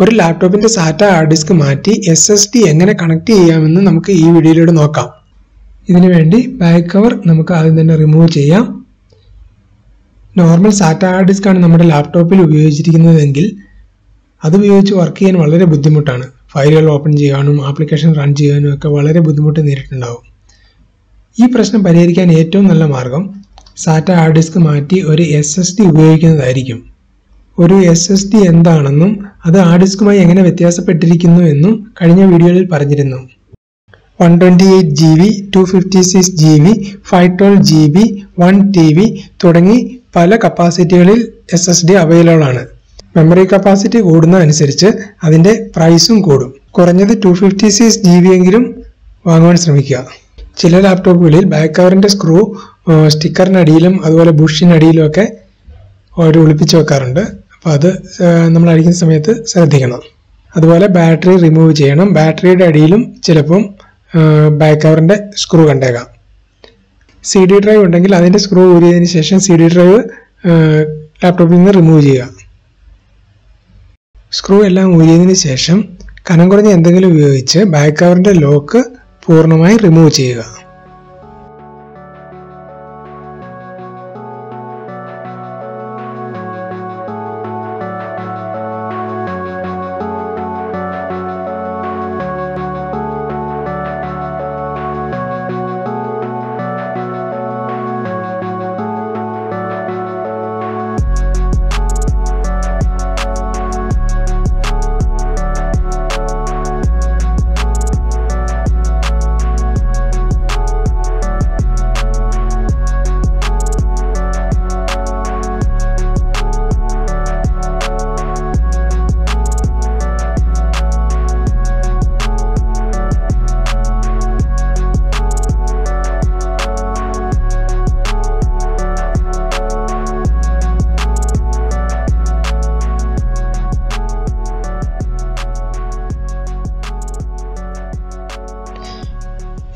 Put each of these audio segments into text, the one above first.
ഒരു ലാപ്ടോപ്പിന്റെ SATA hard disk മാറ്റി എസ് എസ് ഡി എങ്ങനെ കണക്ട് ചെയ്യാമെന്ന് നമുക്ക് ഈ വീഡിയോയിലൂടെ നോക്കാം. ഇതിനു വേണ്ടി ബാക്ക് കവർ നമുക്ക് ആദ്യം തന്നെ റിമൂവ് ചെയ്യാം. നോർമൽ സാറ്റ ഹാർഡ് ഡിസ്ക് ആണ് നമ്മുടെ ലാപ്ടോപ്പിൽ ഉപയോഗിച്ചിരിക്കുന്നതെങ്കിൽ അത് ഉപയോഗിച്ച് വർക്ക് ചെയ്യാൻ വളരെ ബുദ്ധിമുട്ടാണ്. ഫയലുകൾ ഓപ്പൺ ചെയ്യാനും ആപ്ലിക്കേഷൻ റൺ ചെയ്യാനും ഒക്കെ വളരെ ബുദ്ധിമുട്ട് നേരിട്ടുണ്ടാവും. ഈ പ്രശ്നം പരിഹരിക്കാൻ ഏറ്റവും നല്ല മാർഗം സാറ്റ ഹാർഡ് ഡിസ്ക് മാറ്റി ഒരു എസ് എസ് ഡി ഉപയോഗിക്കുന്നതായിരിക്കും. ഒരു എസ് എസ് ഡി എന്താണെന്നും അത് ഹാർഡ് ഡിസ്കുമായി എങ്ങനെ വ്യത്യാസപ്പെട്ടിരിക്കുന്നു എന്നും കഴിഞ്ഞ വീഡിയോയിൽ പറഞ്ഞിരുന്നു. One twenty eight G B two fifty six G B five twelve G B one T B തുടങ്ങി പല കപ്പാസിറ്റികളിൽ എസ് എസ് ഡി അവൈലബിൾ ആണ്. മെമ്മറി കപ്പാസിറ്റി കൂടുന്നതനുസരിച്ച് അതിന്റെ പ്രൈസും കൂടും. കുറഞ്ഞത് two fifty six G B എങ്കിലും വാങ്ങുവാൻ ശ്രമിക്കുക. ചില ലാപ്ടോപ്പുകളിൽ ബാക്ക് കവറിന്റെ സ്ക്രൂ സ്റ്റിക്കറിനടിയിലും അതുപോലെ ബുഷിനടിയിലും ഒക്കെ അവർ ഒളിപ്പിച്ച് വെക്കാറുണ്ട്. അപ്പോൾ അത് നമ്മൾ അടിക്കുന്ന സമയത്ത് ശ്രദ്ധിക്കണം. അതുപോലെ ബാറ്ററി റിമൂവ് ചെയ്യണം. ബാറ്ററിയുടെ അടിയിലും ചിലപ്പം ബാക്ക് കവറിന്റെ സ്ക്രൂ കണ്ടേക്കാം. സി ഡി ഡ്രൈവ് ഉണ്ടെങ്കിൽ അതിന്റെ സ്ക്രൂ ഊരിയതിന് ശേഷം സി ഡി ഡ്രൈവ് ലാപ്ടോപ്പിൽ നിന്ന് റിമൂവ് ചെയ്യുക. സ്ക്രൂ എല്ലാം ഊരിയതിന് ശേഷം കനം കുറഞ്ഞ എന്തെങ്കിലും ഉപയോഗിച്ച് ബാക്ക് കവറിന്റെ ലോക്ക് പൂർണമായി റിമൂവ് ചെയ്യുക.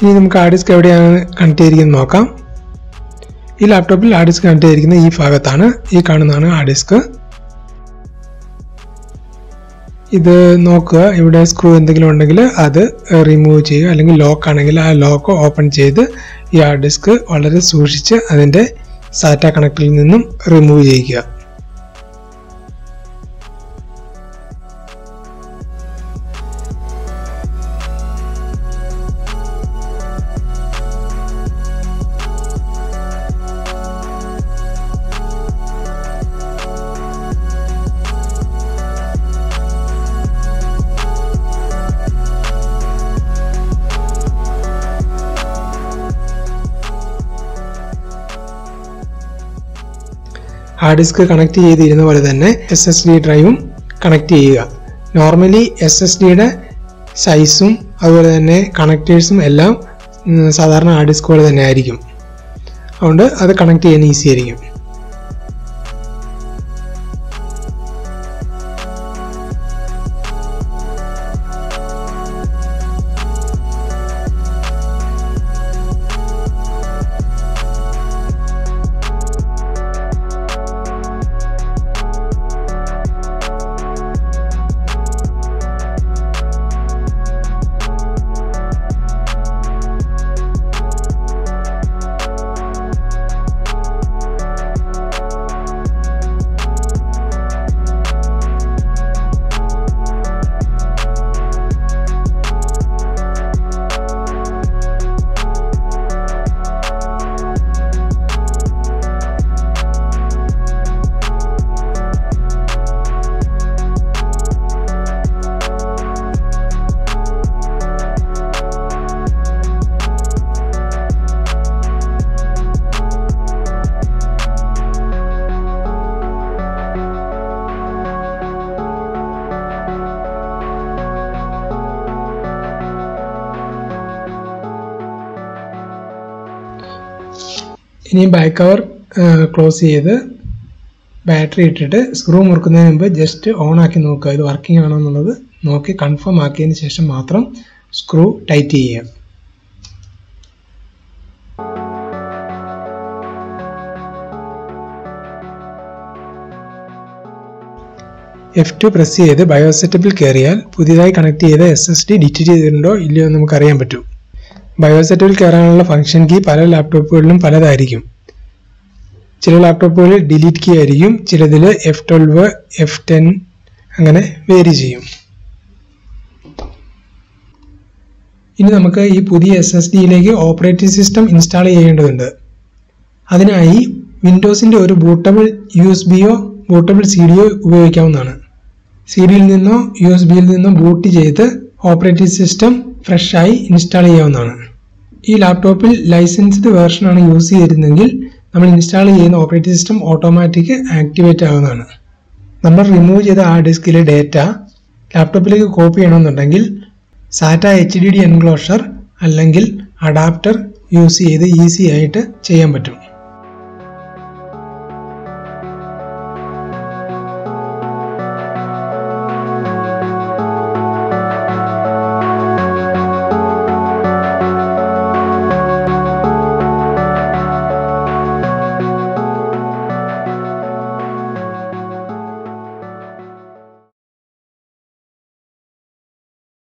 ഇനി നമുക്ക് ഹാർഡ് ഡിസ്ക് എവിടെയാണ് കണക്ട് ചെയ്തിരിക്കുന്നത് നോക്കാം. ഈ ലാപ്ടോപ്പിൽ ഹാർഡ് ഡിസ്ക് കണക്ട് ചെയ്തിരിക്കുന്നത് ഈ ഭാഗത്താണ് ഈ കാണുന്നതാണ് ഹാർഡ് ഡിസ്ക് ഇത് നോക്കുക ഇവിടെ സ്ക്രൂ എന്തെങ്കിലും ഉണ്ടെങ്കിൽ അത് റിമൂവ് ചെയ്യുക അല്ലെങ്കിൽ ലോക്ക് ആണെങ്കിൽ ആ ലോക്ക് ഓപ്പൺ ചെയ്ത് ഈ ഹാർഡ് ഡിസ്ക് വളരെ സൂക്ഷിച്ച് അതിന്റെ സാറ്റ കണക്റ്റിൽ നിന്നും റിമൂവ് ചെയ്യിക്കുക ഹാർഡ് ഡിസ്ക് കണക്ട് ചെയ്തിരുന്ന പോലെ തന്നെ എസ് എസ് ഡി ഡ്രൈവും കണക്ട് ചെയ്യുക. നോർമലി എസ് എസ് ഡിയുടെ സൈസും അതുപോലെ തന്നെ കണക്റ്റേഴ്സും എല്ലാം സാധാരണ ഹാർഡ് ഡിസ്ക് പോലെ തന്നെ ആയിരിക്കും. അതുകൊണ്ട് അത് കണക്ട് ചെയ്യാൻ ഈസി ആയിരിക്കും. ഇനി ബാക്ക് കവർ ക്ലോസ് ചെയ്ത് ബാറ്ററി ഇട്ടിട്ട് സ്ക്രൂ മുറുക്കുന്നതിന് മുമ്പ് ജസ്റ്റ് ഓൺ ആക്കി നോക്കുക. ഇത് വർക്കിംഗ് ആണോ എന്നുള്ളത് നോക്കി കൺഫേം ആക്കിയതിന് ശേഷം മാത്രം സ്ക്രൂ ടൈറ്റ് ചെയ്യുക. എഫ് ടു പ്രസ് ചെയ്ത് ബയോസെറ്റപ്പിൽ കയറിയാൽ പുതിയതായി കണക്ട് ചെയ്ത എസ് എസ് ഡി ഡിറ്റ് ചെയ്തിട്ടുണ്ടോ ഇല്ലയോ എന്ന് നമുക്ക് അറിയാൻ പറ്റും. ബയോസെറ്റപ്പിൽ കയറാനുള്ള ഫംഗ്ഷൻ കീ പല ലാപ്ടോപ്പുകളിലും പലതായിരിക്കും. ചില ലാപ്ടോപ്പുകളിൽ ഡിലീറ്റ് കീ ആയിരിക്കും ചിലതിൽ എഫ് ട്വൽവ് എഫ് ടെൻ അങ്ങനെ വേരി ചെയ്യും. ഇനി നമുക്ക് ഈ പുതിയ എസ് എസ് ഡിയിലേക്ക് ഓപ്പറേറ്റിംഗ് സിസ്റ്റം ഇൻസ്റ്റാൾ ചെയ്യേണ്ടതുണ്ട്. അതിനായി വിൻഡോസിന്റെ ഒരു ബൂട്ടബിൾ യു എസ് ബിയോ ബൂട്ടബിൾ സി ഡിയോ ഉപയോഗിക്കാവുന്നതാണ് സി ഡിയിൽ നിന്നോ യു എസ് ബിയിൽ നിന്നോ ബൂട്ട് ചെയ്ത് ഓപ്പറേറ്റിംഗ് സിസ്റ്റം ഫ്രഷായി ഇൻസ്റ്റാൾ ചെയ്യാവുന്നതാണ്. ഈ ലാപ്ടോപ്പിൽ ലൈസൻസ്ഡ് വേർഷനാണ് യൂസ് ചെയ്തിരുന്നെങ്കിൽ നമ്മൾ ഇൻസ്റ്റാൾ ചെയ്യുന്ന ഓപ്പറേറ്റിംഗ് സിസ്റ്റം ഓട്ടോമാറ്റിക് ആക്ടിവേറ്റ് ആവുന്നതാണ്. നമ്മൾ റിമൂവ് ചെയ്ത ഹാർഡ് ഡിസ്കിലെ ഡേറ്റ ലാപ്ടോപ്പിലേക്ക് കോപ്പി ചെയ്യണമെന്നുണ്ടെങ്കിൽ SATA H D D enclosure അല്ലെങ്കിൽ അഡാപ്റ്റർ യൂസ് ചെയ്ത് ഈസി ആയിട്ട് ചെയ്യാൻ പറ്റും.